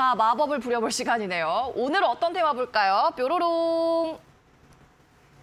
자, 마법을 부려볼 시간이네요. 오늘 어떤 테마 볼까요? 뾰로롱.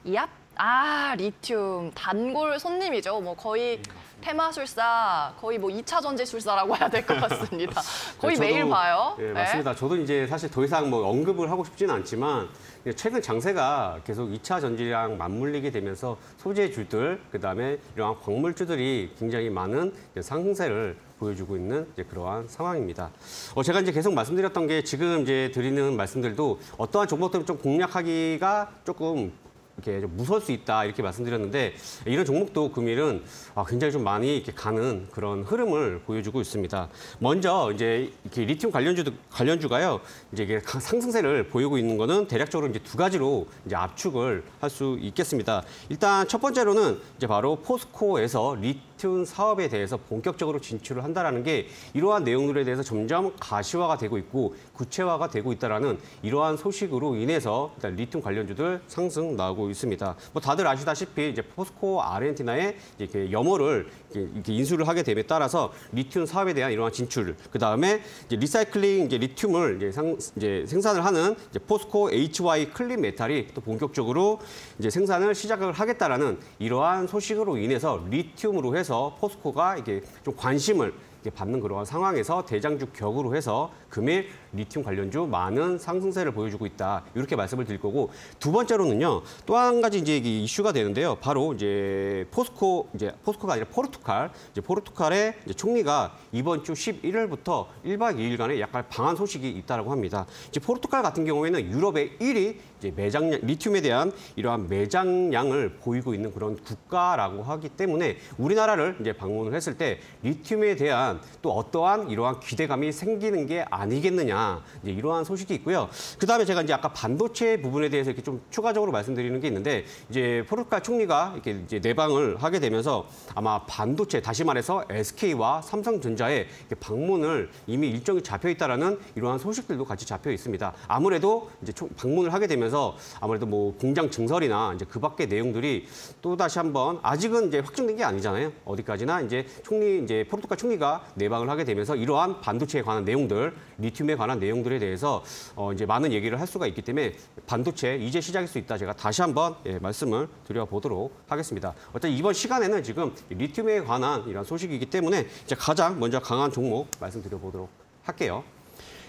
얍. 아, 리튬. 단골 손님이죠. 뭐 거의 테마술사, 거의 뭐 2차 전지술사라고 해야 될 것 같습니다. 거의 네, 저도- 매일 봐요. 예, 네. 맞습니다. 저도 이제 사실 더 이상 뭐 언급을 하고 싶지는 않지만 최근 장세가 계속 2차 전지랑 맞물리게 되면서 소재주들, 그다음에 이러한 광물주들이 굉장히 많은 상승세를 보여주고 있는 이제 그러한 상황입니다. 어, 제가 이제 계속 말씀드렸던 게 지금 이제 드리는 말씀들도 어떠한 종목들을 좀 공략하기가 조금 이렇게 좀 무서울 수 있다 이렇게 말씀드렸는데 이런 종목도 금일은 아, 굉장히 좀 많이 이렇게 가는 그런 흐름을 보여주고 있습니다. 먼저 이제 이렇게 리튬 관련주 관련주가요 이제 이게 가- 상승세를 보이고 있는 거는 대략적으로 이제 두 가지로 이제 압축을 할 수 있겠습니다. 일단 첫 번째로는 이제 바로 포스코에서 리튬 사업에 대해서 본격적으로 진출을 한다라는 게 이러한 내용들에 대해서 점점 가시화가 되고 있고 구체화가 되고 있다라는 이러한 소식으로 인해서 일단 리튬 관련주들 상승 나오고 있습니다. 뭐 다들 아시다시피 이제 포스코 아르헨티나에 이렇게 염호를 이렇게 인수를 하게 됨에 따라서 리튬 사업에 대한 이러한 진출, 그 다음에 리사이클링 이제 리튬을 이제, 상, 이제 생산을 하는 이제 포스코 HY 클린 메탈이 또 본격적으로 이제 생산을 시작을 하겠다라는 이러한 소식으로 인해서 리튬으로 해서 포스코가 이게 좀 관심을 이렇게 받는 그러한 상황에서 대장주 격으로 해서 금일 리튬 관련주 많은 상승세를 보여주고 있다. 이렇게 말씀을 드릴 거고 두 번째로는요. 또 한 가지 이제 이게 이슈가 되는데요. 바로 이제 포스코 이제 포스코가 아니라 포르투갈 이제 포르투갈의 이제 총리가 이번 주 11일부터 1박 2일간의 약간 방한 소식이 있다라고 합니다. 이제 포르투갈 같은 경우에는 유럽의 1위 이제 매장량 리튬에 대한 이러한 매장량을 보이고 있는 그런 국가라고 하기 때문에 우리나라를 이제 방문을 했을 때 리튬에 대한 또 어떠한 이러한 기대감이 생기는 게 아니겠느냐 이제 이러한 소식이 있고요. 그 다음에 제가 이제 아까 반도체 부분에 대해서 이렇게 좀 추가적으로 말씀드리는 게 있는데 이제 포르투갈 총리가 이렇게 이제 내방을 하게 되면서 아마 반도체 다시 말해서 SK와 삼성전자에 방문을 이미 일정이 잡혀 있다라는 이러한 소식들도 같이 잡혀 있습니다. 아무래도 이제 총- 방문을 하게 되면 서 아무래도 뭐 공장 증설이나 이제 그 밖의 내용들이 또 다시 한번 아직은 이제 확정된 게 아니잖아요. 어디까지나 이제 총리 이제 포르투갈 총리가 내방을 하게 되면서 이러한 반도체에 관한 내용들, 리튬에 관한 내용들에 대해서 어 이제 많은 얘기를 할 수가 있기 때문에 반도체 이제 시작일 수 있다. 제가 다시 한번 예, 말씀을 드려보도록 하겠습니다. 어쨌든 이번 시간에는 지금 리튬에 관한 이런 소식이기 때문에 이제 가장 먼저 강한 종목 말씀드려보도록 할게요.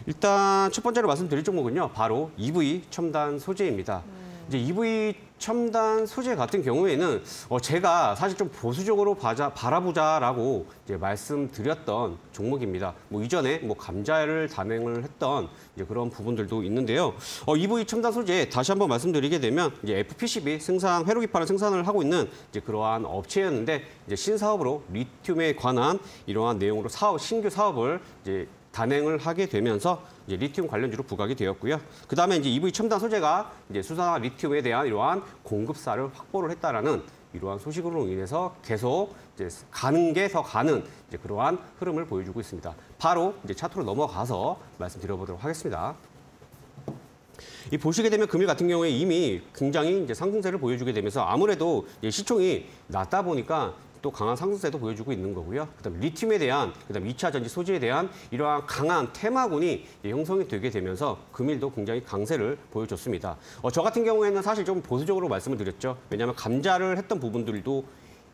일단 첫 번째로 말씀드릴 종목은요. 바로 EV 첨단 소재입니다. 이제 EV 첨단 소재 같은 경우에는 어, 제가 사실 좀 보수적으로 바자, 바라보자라고 이제 말씀드렸던 종목입니다. 뭐 이전에 뭐 감자를 단행을 했던 이제 그런 부분들도 있는데요. 어, EV 첨단 소재 다시 한번 말씀드리게 되면 이제 FPCB 생산 회로기판을 생산을 하고 있는 이제 그러한 업체였는데 이제 신사업으로 리튬에 관한 이러한 내용으로 사업 신규 사업을 이제 단행을 하게 되면서 이제 리튬 관련주로 부각이 되었고요. 그 다음에 이제 EV 첨단 소재가 이제 수산화 리튬에 대한 이러한 공급사를 확보를 했다라는 이러한 소식으로 인해서 계속 이제 가는 게 더 가는 이제 그러한 흐름을 보여주고 있습니다. 바로 이제 차트로 넘어가서 말씀드려보도록 하겠습니다. 이 보시게 되면 금일 같은 경우에 이미 굉장히 이제 상승세를 보여주게 되면서 아무래도 시총이 낮다 보니까 또 강한 상승세도 보여주고 있는 거고요. 그다음 리튬에 대한 그다음 2차 전지 소재에 대한 이러한 강한 테마군이 형성이 되게 되면서 금일도 굉장히 강세를 보여줬습니다. 어, 저 같은 경우에는 사실 좀 보수적으로 말씀을 드렸죠. 왜냐하면 감자를 했던 부분들도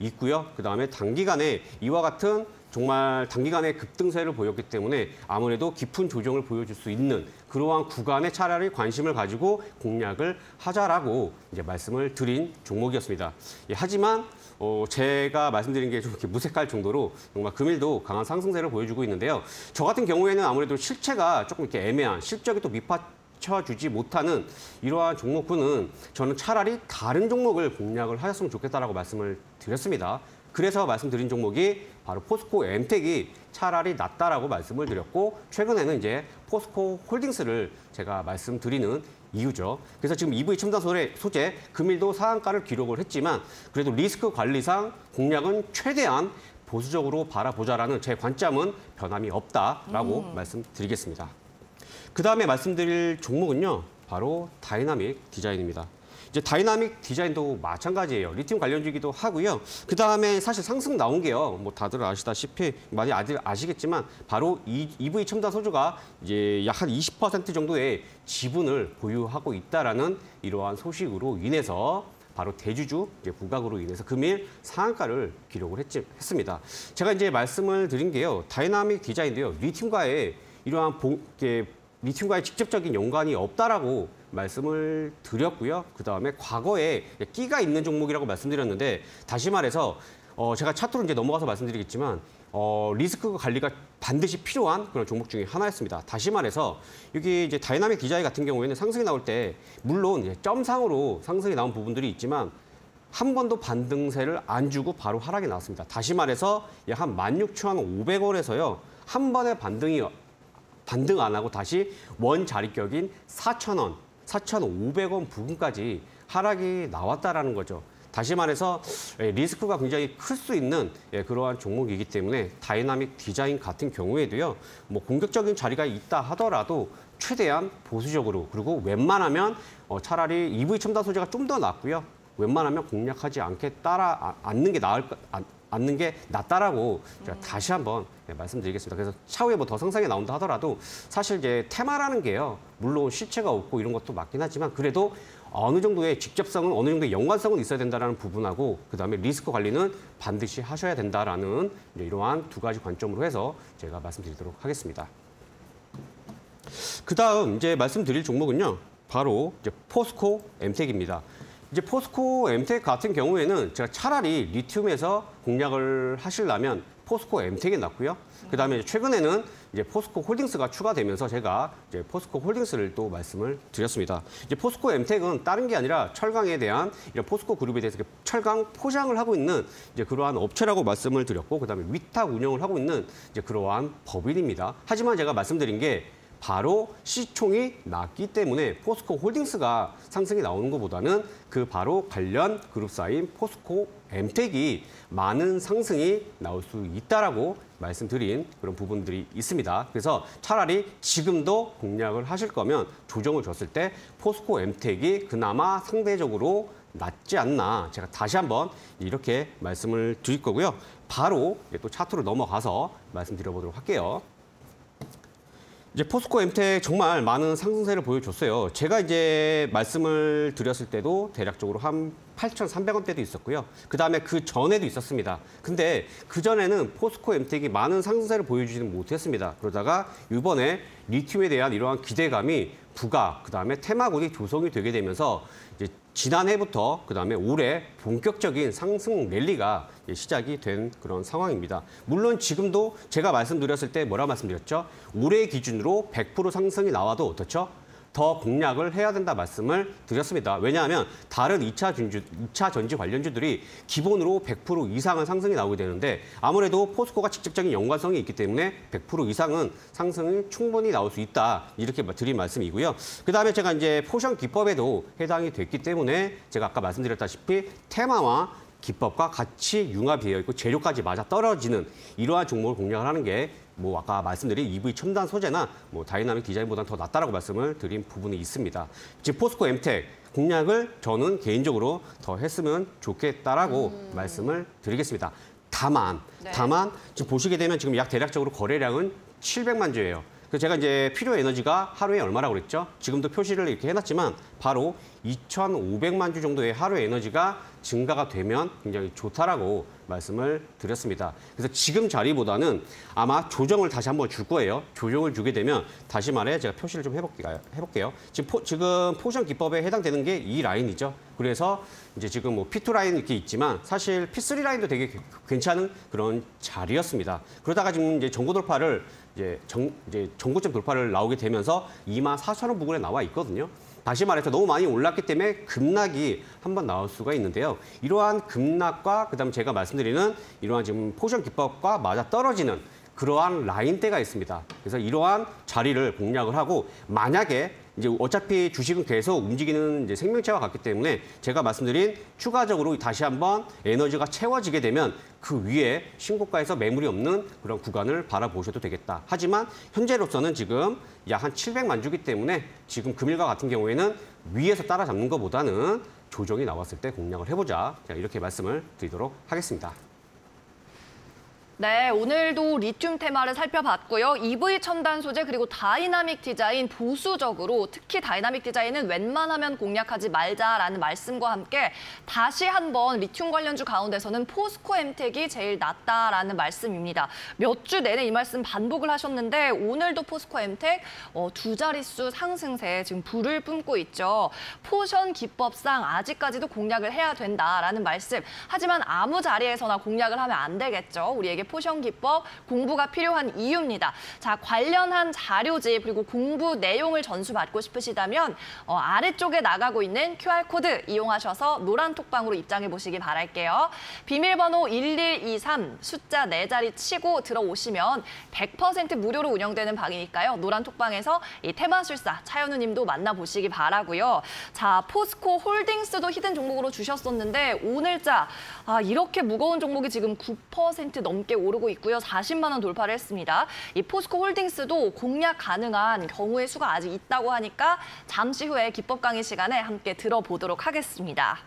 있고요. 그다음에 단기간에 이와 같은 정말 단기간에 급등세를 보였기 때문에 아무래도 깊은 조정을 보여줄 수 있는 그러한 구간에 차라리 관심을 가지고 공략을 하자라고 이제 말씀을 드린 종목이었습니다. 예, 하지만 어, 제가 말씀드린 게 좀 이렇게 무색할 정도로 정말 금일도 강한 상승세를 보여주고 있는데요. 저 같은 경우에는 아무래도 실체가 조금 이렇게 애매한 실적이 또 밑받 쳐주지 못하는 이러한 종목군은 저는 차라리 다른 종목을 공략을 하셨으면 좋겠다라고 말씀을 드렸습니다. 그래서 말씀드린 종목이 바로 포스코 엠텍이 차라리 낫다라고 말씀을 드렸고 최근에는 이제 포스코 홀딩스를 제가 말씀드리는 이유죠. 그래서 지금 EV 첨단 소재, 소재 금일도 상한가를 기록을 했지만 그래도 리스크 관리상 공략은 최대한 보수적으로 바라보자라는 제 관점은 변함이 없다라고 말씀드리겠습니다. 그 다음에 말씀드릴 종목은요, 바로 다이나믹 디자인입니다. 이제 다이나믹 디자인도 마찬가지예요. 리튬 관련주기도 하고요. 그 다음에 사실 상승 나온 게요. 뭐 다들 아시다시피 많이들 아시겠지만 바로 이 EV 첨단 소재가 이제 약 한 20% 정도의 지분을 보유하고 있다라는 이러한 소식으로 인해서 바로 대주주 부각으로 인해서 금일 상한가를 기록을 했지, 했습니다. 제가 이제 말씀을 드린 게요. 다이나믹 디자인도요. 리튬과의 이러한 봉, 리튬과의 직접적인 연관이 없다라고 말씀을 드렸고요. 그 다음에 과거에 끼가 있는 종목이라고 말씀드렸는데 다시 말해서 어, 제가 차트로 이제 넘어가서 말씀드리겠지만 어, 리스크 관리가 반드시 필요한 그런 종목 중에 하나였습니다. 다시 말해서 여기 이제 다이나믹 디자인 같은 경우에는 상승이 나올 때 물론 점상으로 상승이 나온 부분들이 있지만 한 번도 반등세를 안 주고 바로 하락이 나왔습니다. 다시 말해서 약 한 16,500원에서요. 한 번의 반등이 반등 안 하고 다시 원 자리격인 4,000원, 4,500원 부근까지 하락이 나왔다라는 거죠. 다시 말해서 예, 리스크가 굉장히 클 수 있는 예, 그러한 종목이기 때문에 다이나믹 디자인 같은 경우에도요. 뭐 공격적인 자리가 있다 하더라도 최대한 보수적으로 그리고 웬만하면 어, 차라리 EV 첨단 소재가 좀 더 낫고요. 웬만하면 공략하지 않게 따라 아- 않는 게 나을 것 아- 않는 게 낫다라고 제가 다시 한번 네, 말씀드리겠습니다. 그래서 차후에 뭐 더 상승이 나온다 하더라도 사실 이제 테마라는 게요. 물론 실체가 없고 이런 것도 맞긴 하지만 그래도 어느 정도의 직접성은 어느 정도의 연관성은 있어야 된다라는 부분하고 그다음에 리스크 관리는 반드시 하셔야 된다라는 이러한 두 가지 관점으로 해서 제가 말씀드리도록 하겠습니다. 그다음 이제 말씀드릴 종목은요. 바로 이제 포스코 엠텍입니다. 이제 포스코 엠텍 같은 경우에는 제가 차라리 리튬에서 공략을 하시려면 포스코 엠텍이 낫고요. 그다음에 최근에는 이제 포스코 홀딩스가 추가되면서 제가 이제 포스코 홀딩스를 또 말씀을 드렸습니다. 이제 포스코 엠텍은 다른 게 아니라 철강에 대한 이런 포스코 그룹에 대해서 철강 포장을 하고 있는 이제 그러한 업체라고 말씀을 드렸고 그다음에 위탁 운영을 하고 있는 이제 그러한 법인입니다. 하지만 제가 말씀드린 게 바로 시총이 낮기 때문에 포스코 홀딩스가 상승이 나오는 것보다는 그 바로 관련 그룹사인 포스코 엠텍이 많은 상승이 나올 수 있다라고 말씀드린 그런 부분들이 있습니다. 그래서 차라리 지금도 공략을 하실 거면 조정을 줬을 때 포스코 엠텍이 그나마 상대적으로 낫지 않나 제가 다시 한번 이렇게 말씀을 드릴 거고요. 바로 또 차트로 넘어가서 말씀드려보도록 할게요. 이제 포스코 엠텍 정말 많은 상승세를 보여줬어요. 제가 이제 말씀을 드렸을 때도 대략적으로 한 8,300원대도 있었고요. 그 다음에 그 전에도 있었습니다. 근데 그 전에는 포스코 엠텍이 많은 상승세를 보여주지는 못했습니다. 그러다가 이번에 리튬에 대한 이러한 기대감이 부가, 그 다음에 테마군이 조성이 되게 되면서 이제 지난해부터 그 다음에 올해 본격적인 상승 랠리가 시작이 된 그런 상황입니다. 물론 지금도 제가 말씀드렸을 때 뭐라 말씀드렸죠? 올해 기준으로 100% 상승이 나와도 어떻죠? 더 공략을 해야 된다 말씀을 드렸습니다. 왜냐하면 다른 2차 전주, 2차 전지 관련주들이 기본으로 100% 이상은 상승이 나오게 되는데 아무래도 포스코가 직접적인 연관성이 있기 때문에 100% 이상은 상승이 충분히 나올 수 있다. 이렇게 드린 말씀이고요. 그다음에 제가 이제 포션 기법에도 해당이 됐기 때문에 제가 아까 말씀드렸다시피 테마와 기법과 같이 융합되어 있고 재료까지 맞아 떨어지는 이러한 종목을 공략을 하는 게 뭐 아까 말씀드린 EV 첨단 소재나 뭐 다이나믹 디자인보다는 더 낫다라고 말씀을 드린 부분이 있습니다. 지금 포스코 엠텍 공략을 저는 개인적으로 더 했으면 좋겠다라고 말씀을 드리겠습니다. 다만 네. 다만 지금 보시게 되면 지금 약 대략적으로 거래량은 700만 주예요. 그래서 제가 이제 필요 에너지가 하루에 얼마라고 그랬죠? 지금도 표시를 이렇게 해놨지만 바로 2,500만 주 정도의 하루 에너지가 증가가 되면 굉장히 좋다라고 말씀을 드렸습니다. 그래서 지금 자리보다는 아마 조정을 다시 한번 줄 거예요. 조정을 주게 되면 다시 말해 제가 표시를 좀 해볼게요. 해볼게요. 지금 포, 지금 포션 기법에 해당되는 게 이 라인이죠. 그래서 이제 지금 뭐 P2 라인 이렇게 있지만 사실 P3 라인도 되게 괜찮은 그런 자리였습니다. 그러다가 지금 이제 전고 돌파를 이제 정, 이제 전고점 돌파를 나오게 되면서 2만 4천 원 부근에 나와 있거든요. 다시 말해서 너무 많이 올랐기 때문에 급락이 한번 나올 수가 있는데요. 이러한 급락과 그다음 에 제가 말씀드리는 이러한 지금 포션 기법과 맞아 떨어지는 그러한 라인대가 있습니다. 그래서 이러한 자리를 공략을 하고 만약에 이제 어차피 주식은 계속 움직이는 이제 생명체와 같기 때문에 제가 말씀드린 추가적으로 다시 한번 에너지가 채워지게 되면 그 위에 신고가에서 매물이 없는 그런 구간을 바라보셔도 되겠다. 하지만 현재로서는 지금 약 한 700만 주기 때문에 지금 금일과 같은 경우에는 위에서 따라잡는 것보다는 조정이 나왔을 때 공략을 해보자. 자, 이렇게 말씀을 드리도록 하겠습니다. 네, 오늘도 리튬 테마를 살펴봤고요. EV 첨단 소재 그리고 다이나믹 디자인 보수적으로 특히 다이나믹 디자인은 웬만하면 공략하지 말자라는 말씀과 함께 다시 한번 리튬 관련주 가운데서는 포스코 엠텍이 제일 낫다라는 말씀입니다. 몇 주 내내 이 말씀 반복을 하셨는데 오늘도 포스코 엠텍 어, 두 자릿수 상승세 지금 불을 뿜고 있죠. 포션 기법상 아직까지도 공략을 해야 된다라는 말씀. 하지만 아무 자리에서나 공략을 하면 안 되겠죠. 우리에게 포션 기법 공부가 필요한 이유입니다. 자, 관련한 자료집 그리고 공부 내용을 전수받고 싶으시다면 어, 아래쪽에 나가고 있는 QR코드 이용하셔서 노란 톡방으로 입장해 보시기 바랄게요. 비밀번호 1123 숫자 네자리 치고 들어오시면 100% 무료로 운영되는 방이니까요. 노란 톡방에서 이 테마술사 차현우 님도 만나보시기 바라고요. 자, 포스코 홀딩스도 hidden 종목으로 주셨었는데 오늘자 아, 이렇게 무거운 종목이 지금 9% 넘게 오르고 있고요. 40만 원 돌파를 했습니다. 이 포스코 홀딩스도 공략 가능한 경우의 수가 아직 있다고 하니까 잠시 후에 기법 강의 시간에 함께 들어보도록 하겠습니다.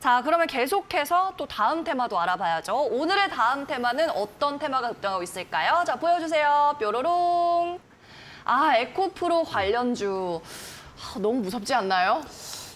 자, 그러면 계속해서 또 다음 테마도 알아봐야죠. 오늘의 다음 테마는 어떤 테마가 급등하고 있을까요? 자, 보여주세요. 뾰로롱. 아, 에코프로 관련주. 아, 너무 무섭지 않나요?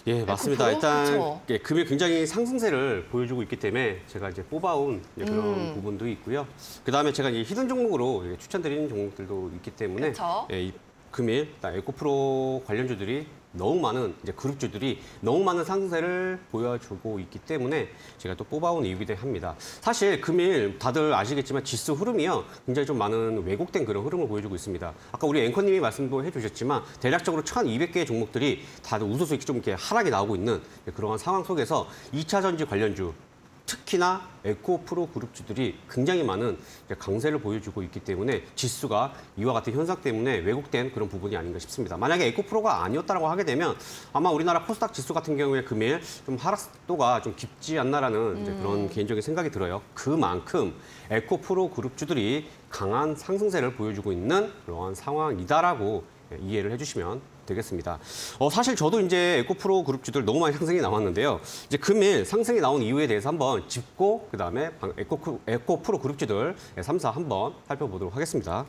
예, 맞습니다. 그렇죠? 일단 그쵸. 예, 금일 굉장히 상승세를 보여주고 있기 때문에 제가 이제 뽑아온 이제 그런 음. 부분도 있고요. 그 다음에 제가 이제 히든 종목으로 이제 추천드리는 종목들도 있기 때문에 그쵸. 예, 이 금일 에코프로 관련주들이 너무 많은 이제 그룹주들이 너무 많은 상승세를 보여주고 있기 때문에 제가 또 뽑아온 이유기도 합니다. 사실 금일 다들 아시겠지만 지수 흐름이요 굉장히 좀 많은 왜곡된 그런 흐름을 보여주고 있습니다. 아까 우리 앵커님이 말씀도 해주셨지만 대략적으로 1,200개의 종목들이 다들 우수수익이 좀 이렇게 하락이 나오고 있는 그러한 상황 속에서 2차 전지 관련주 특히나 에코프로 그룹주들이 굉장히 많은 강세를 보여주고 있기 때문에 지수가 이와 같은 현상 때문에 왜곡된 그런 부분이 아닌가 싶습니다. 만약에 에코프로가 아니었다고 하게 되면 아마 우리나라 코스닥 지수 같은 경우에 금일 좀 하락도가 좀 깊지 않나라는 이제 그런 개인적인 생각이 들어요. 그만큼 에코프로 그룹주들이 강한 상승세를 보여주고 있는 그러한 상황이다라고 이해를 해주시면 되겠습니다. 어, 사실 저도 이제 에코프로 그룹주들 너무 많이 상승이 나왔는데요. 이제 금일 상승이 나온 이유에 대해서 한번 짚고 그다음에 방- 에코, 에코프로 그룹주들 3사 한번 살펴보도록 하겠습니다.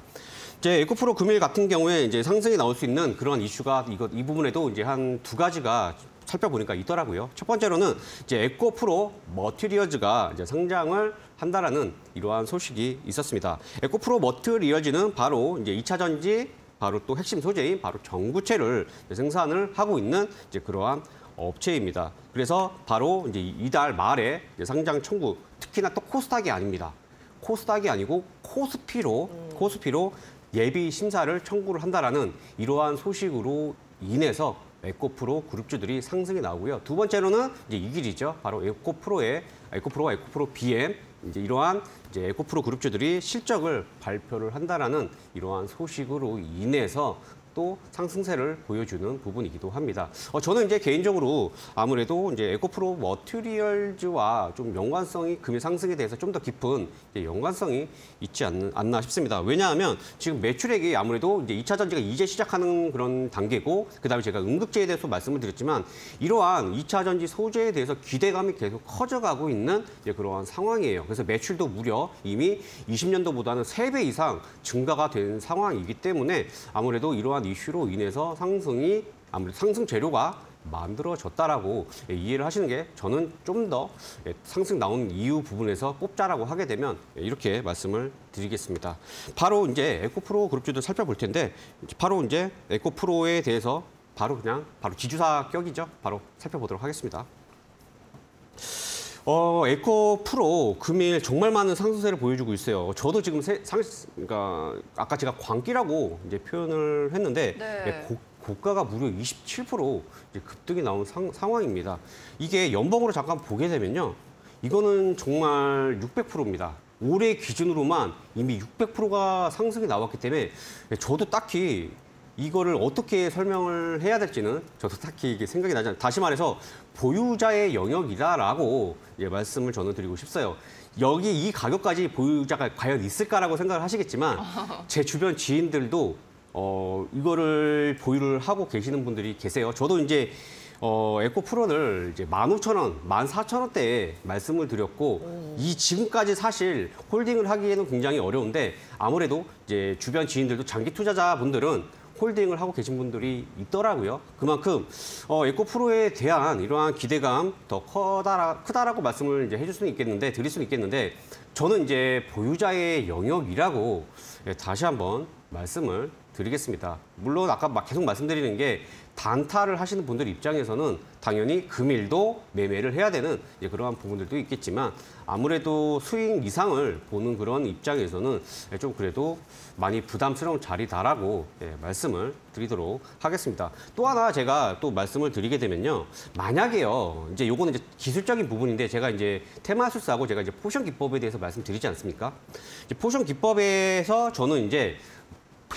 이제 에코프로 금일 같은 경우에 이제 상승이 나올 수 있는 그런 이슈가 이거 이 부분에도 이제 한 두 가지가 살펴보니까 있더라고요. 첫 번째로는 이제 에코프로 머티리얼즈가 이제 상장을 한다라는 이러한 소식이 있었습니다. 에코프로 머티리얼즈는 바로 이제 2차 전지 바로 또 핵심 소재인 바로 전구체를 생산을 하고 있는 이제 그러한 업체입니다. 그래서 바로 이제 이달 말에 이제 상장 청구, 특히나 또 코스닥이 아닙니다. 코스닥이 아니고 코스피로 코스피로 예비 심사를 청구를 한다라는 이러한 소식으로 인해서 에코프로 그룹주들이 상승이 나오고요. 두 번째로는 이제 이 길이죠. 바로 에코프로의 에코프로와 에코프로 BM 이제 이러한 이제 에코프로 그룹주들이 실적을 발표를 한다라는 이러한 소식으로 인해서 또 상승세를 보여주는 부분이기도 합니다. 어, 저는 이제 개인적으로 아무래도 이제 에코프로 머티리얼즈와 좀 연관성이 금일 상승에 대해서 좀 더 깊은 연관성이 있지 않, 않나 싶습니다. 왜냐하면 지금 매출액이 아무래도 이제 2차 전지가 이제 시작하는 그런 단계고 그다음에 제가 응급제에 대해서 말씀을 드렸지만 이러한 2차 전지 소재에 대해서 기대감이 계속 커져가고 있는 그러한 상황이에요. 그래서 매출도 무려 이미 20년도보다는 3배 이상 증가가 된 상황이기 때문에 아무래도 이러한 이슈로 인해서 상승이 아무래도 상승 재료가 만들어졌다라고 예, 이해를 하시는 게 저는 좀 더 상승 나온 이유 부분에서 뽑자라고 하게 되면 예, 이렇게 말씀을 드리겠습니다. 바로 이제 에코프로 그룹주들 살펴볼 텐데 바로 이제 에코프로에 대해서 바로 그냥 바로 지주사 격이죠. 바로 살펴보도록 하겠습니다. 어, 에코 프로 금일 정말 많은 상승세를 보여주고 있어요. 저도 지금 세, 상, 그러니까 아까 제가 광기라고 이제 표현을 했는데 네. 예, 고, 고가가 무려 27% 이제 급등이 나온 상, 상황입니다. 이게 연봉으로 잠깐 보게 되면요, 이거는 정말 600%입니다. 올해 기준으로만 이미 600%가 상승이 나왔기 때문에 저도 딱히 이거를 어떻게 설명을 해야 될지는 저도 딱히 이게 생각이 나지 않아요. 다시 말해서 보유자의 영역이다라고 예, 말씀을 저는 드리고 싶어요. 여기 이 가격까지 보유자가 과연 있을까라고 생각을 하시겠지만 제 주변 지인들도 어, 이거를 보유를 하고 계시는 분들이 계세요. 저도 이제 어, 에코 프로를 이제 15,000원, 14,000원대에 말씀을 드렸고 이 지금까지 사실 홀딩을 하기에는 굉장히 어려운데 아무래도 이제 주변 지인들도 장기 투자자분들은 홀딩을 하고 계신 분들이 있더라고요. 그만큼 어, 에코 프로에 대한 이러한 기대감 더 커다라, 크다라고 말씀을 이제 해줄 수는 있겠는데 드릴 수는 있겠는데 저는 이제 보유자의 영역이라고 예, 다시 한번 말씀을 드리겠습니다. 물론 아까 막 계속 말씀드리는 게 단타를 하시는 분들 입장에서는 당연히 금일도 매매를 해야 되는 이제 그러한 부분들도 있겠지만 아무래도 수익 이상을 보는 그런 입장에서는 좀 그래도 많이 부담스러운 자리다라고 예, 말씀을 드리도록 하겠습니다. 또 하나 제가 또 말씀을 드리게 되면요. 만약에요. 이제 요거는 이제 기술적인 부분인데 제가 이제 테마술사하고 제가 이제 포션 기법에 대해서 말씀드리지 않습니까? 이제 포션 기법에서 저는 이제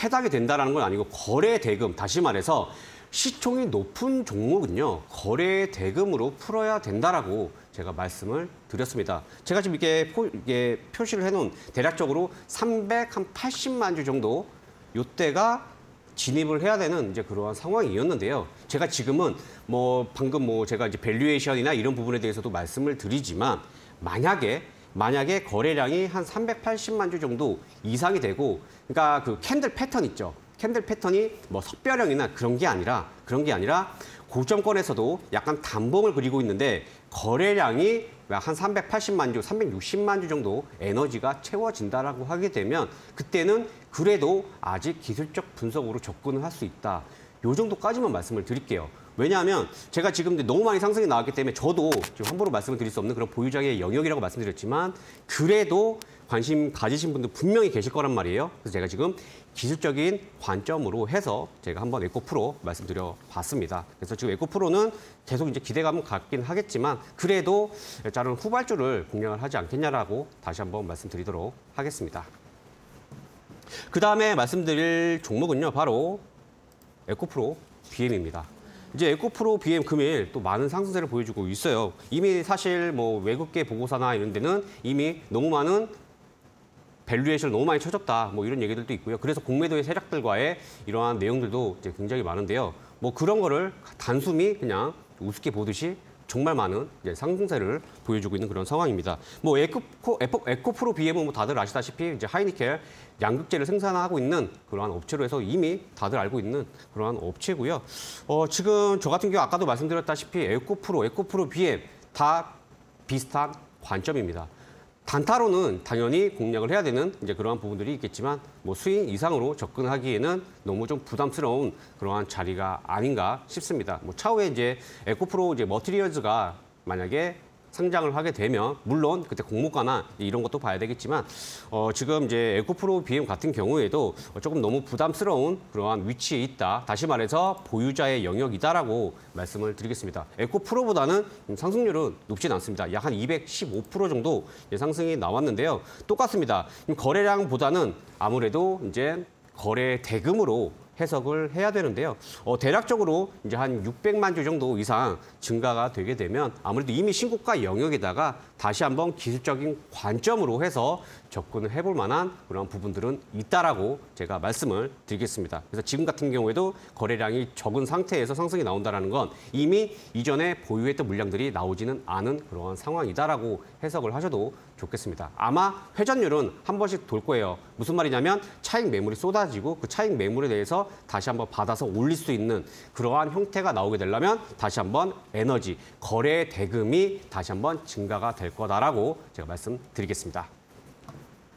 해당이 된다는 건 아니고 거래 대금 다시 말해서 시총이 높은 종목은요 거래 대금으로 풀어야 된다라고 제가 말씀을 드렸습니다. 제가 지금 이게, 포, 이게 표시를 해놓은 대략적으로 380만 주 정도 요때가 진입을 해야 되는 이제 그러한 상황이었는데요. 제가 지금은 뭐 방금 뭐 제가 이제 밸류에이션이나 이런 부분에 대해서도 말씀을 드리지만 만약에 만약에 거래량이 한 380만 주 정도 이상이 되고 그러니까 그 캔들 패턴 있죠. 캔들 패턴이 뭐 석별형이나 그런 게 아니라 그런 게 아니라 고점권에서도 약간 단봉을 그리고 있는데 거래량이 한 380만 주, 360만 주 정도 에너지가 채워진다라고 하게 되면 그때는 그래도 아직 기술적 분석으로 접근을 할 수 있다. 요 정도까지만 말씀을 드릴게요. 왜냐하면 제가 지금 너무 많이 상승이 나왔기 때문에 저도 지금 함부로 말씀을 드릴 수 없는 그런 보유자의 영역이라고 말씀드렸지만 그래도 관심 가지신 분들 분명히 계실 거란 말이에요. 그래서 제가 지금 기술적인 관점으로 해서 제가 한번 에코프로 말씀드려 봤습니다. 그래서 지금 에코프로는 계속 이제 기대감은 갖긴 하겠지만 그래도 일단은 후발주를 공략을 하지 않겠냐라고 다시 한번 말씀드리도록 하겠습니다. 그 다음에 말씀드릴 종목은요, 바로 에코프로 BM입니다. 이제 에코프로 BM 금일 또 많은 상승세를 보여주고 있어요. 이미 사실 뭐 외국계 보고서나 이런 데는 이미 너무 많은 밸류에이션을 너무 많이 쳐졌다. 뭐 이런 얘기들도 있고요. 그래서 공매도의 세력들과의 이러한 내용들도 이제 굉장히 많은데요. 뭐 그런 거를 단숨에 그냥 우습게 보듯이 정말 많은 이제 상승세를 보여주고 있는 그런 상황입니다. 뭐 에코, 에코프로 BM은 뭐 다들 아시다시피 이제 하이니켈 양극재를 생산하고 있는 그러한 업체로 해서 이미 다들 알고 있는 그러한 업체고요. 어, 지금 저 같은 경우 아까도 말씀드렸다시피 에코프로, 에코프로 BM 다 비슷한 관점입니다. 단타로는 당연히 공략을 해야 되는 이제 그러한 부분들이 있겠지만 뭐 수익 이상으로 접근하기에는 너무 좀 부담스러운 그러한 자리가 아닌가 싶습니다. 뭐 차후에 이제 에코프로 이제 머티리얼즈가 만약에 상장을 하게 되면 물론 그때 공모가나 이런 것도 봐야 되겠지만 어, 지금 이제 에코프로 BM 같은 경우에도 조금 너무 부담스러운 그러한 위치에 있다. 다시 말해서 보유자의 영역이다라고 말씀을 드리겠습니다. 에코프로보다는 상승률은 높진 않습니다. 약 한 215% 정도 상승이 나왔는데요. 똑같습니다. 거래량보다는 아무래도 이제 거래 대금으로 해석을 해야 되는데요. 어, 대략적으로 이제 한 600만 주 정도 이상 증가가 되게 되면 아무래도 이미 신고가 영역에다가 다시 한번 기술적인 관점으로 해서 접근을 해볼 만한 그런 부분들은 있다라고 제가 말씀을 드리겠습니다. 그래서 지금 같은 경우에도 거래량이 적은 상태에서 상승이 나온다는 건 이미 이전에 보유했던 물량들이 나오지는 않은 그러한 상황이다라고 해석을 하셔도 좋겠습니다. 아마 회전율은 한 번씩 돌 거예요. 무슨 말이냐면 차익 매물이 쏟아지고 그 차익 매물에 대해서 다시 한번 받아서 올릴 수 있는 그러한 형태가 나오게 되려면 다시 한번 에너지, 거래 대금이 다시 한번 증가가 될 거다라고 제가 말씀드리겠습니다.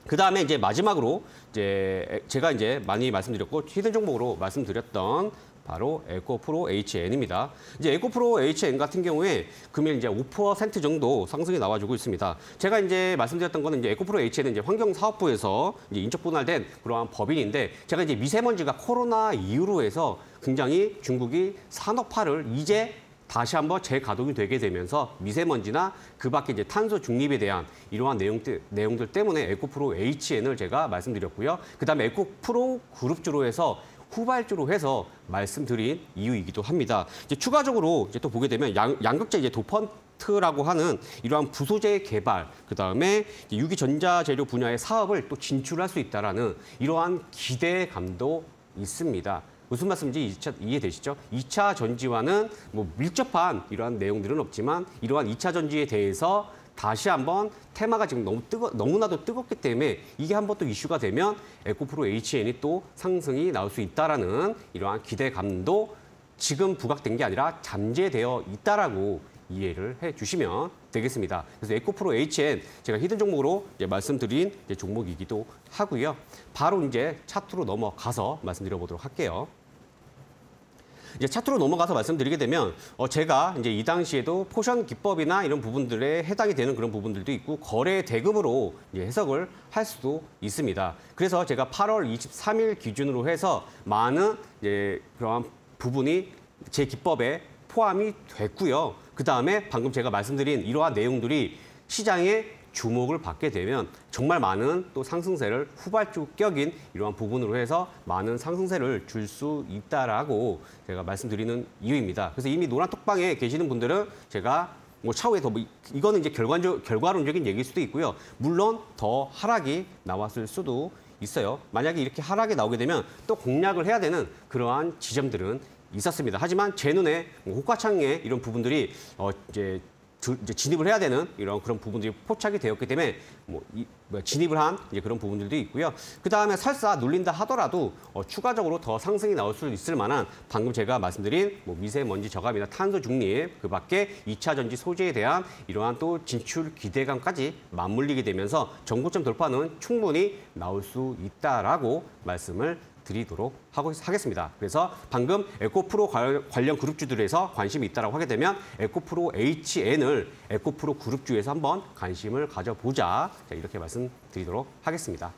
그 다음에 이제 마지막으로 이제 제가 이제 많이 말씀드렸고 히든 종목으로 말씀드렸던 바로 에코프로 HN입니다. 이제 에코프로 HN 같은 경우에 금일 이제 5% 정도 상승이 나와주고 있습니다. 제가 이제 말씀드렸던 거는 이제 에코프로 HN은 이제 환경사업부에서 이제 인적 분할된 그러한 법인인데 제가 이제 미세먼지가 코로나 이후로 해서 굉장히 중국이 산업화를 이제 다시 한번 재가동이 되게 되면서 미세먼지나 그 밖에 이제 탄소 중립에 대한 이러한 내용들, 내용들 때문에 에코프로 HN을 제가 말씀드렸고요. 그 다음에 에코프로 그룹주로 해서 후발주로 해서 말씀드린 이유이기도 합니다. 이제 추가적으로 이제 또 보게 되면 양, 양극재 이제 도펀 트라고 하는 이러한 부소재 개발, 그 다음에 유기 전자재료 분야의 사업을 또 진출할 수 있다라는 이러한 기대감도 있습니다. 무슨 말씀인지 이차 이해되시죠? 이차 전지와는 뭐 밀접한 이러한 내용들은 없지만 이러한 이차 전지에 대해서 다시 한번 테마가 지금 너무 뜨거 너무나도 뜨겁기 때문에 이게 한번 또 이슈가 되면 에코프로 HN이 또 상승이 나올 수 있다라는 이러한 기대감도 지금 부각된 게 아니라 잠재되어 있다라고 이해를 해 주시면 되겠습니다. 그래서 에코프로 HN 제가 히든 종목으로 말씀드린 종목이기도 하고요. 바로 이제 차트로 넘어가서 말씀드려 보도록 할게요. 이제 차트로 넘어가서 말씀드리게 되면 어 제가 이제 이 당시에도 포션 기법이나 이런 부분들에 해당이 되는 그런 부분들도 있고 거래 대금으로 이제 해석을 할 수도 있습니다. 그래서 제가 8월 23일 기준으로 해서 많은 이제 그러한 부분이 제 기법에 포함이 됐고요. 그 다음에 방금 제가 말씀드린 이러한 내용들이 시장에 주목을 받게 되면 정말 많은 또 상승세를 후발주격인 이러한 부분으로 해서 많은 상승세를 줄 수 있다라고 제가 말씀드리는 이유입니다. 그래서 이미 노란 톡방에 계시는 분들은 제가 뭐 차후에 더 뭐 이거는 이제 결과적 결과론적인 얘기일 수도 있고요. 물론 더 하락이 나왔을 수도 있어요. 만약에 이렇게 하락이 나오게 되면 또 공략을 해야 되는 그러한 지점들은 있었습니다. 하지만 제 눈에 뭐 호가창에 이런 부분들이 어 이제 진입을 해야 되는 이런 그런 부분들이 포착이 되었기 때문에 뭐, 이, 뭐 진입을 한 이제 그런 부분들도 있고요. 그 다음에 설사 눌린다 하더라도 어, 추가적으로 더 상승이 나올 수 있을 만한 방금 제가 말씀드린 뭐 미세먼지 저감이나 탄소 중립 그 밖에 이차 전지 소재에 대한 이러한 또 진출 기대감까지 맞물리게 되면서 전고점 돌파는 충분히 나올 수 있다라고 말씀을 드리도록 하고 하겠습니다. 그래서 방금 에코프로 관- 관련 그룹주들에서 관심이 있다라고 하게 되면 에코프로 HN을 에코프로 그룹주에서 한번 관심을 가져보자. 자, 이렇게 말씀드리도록 하겠습니다.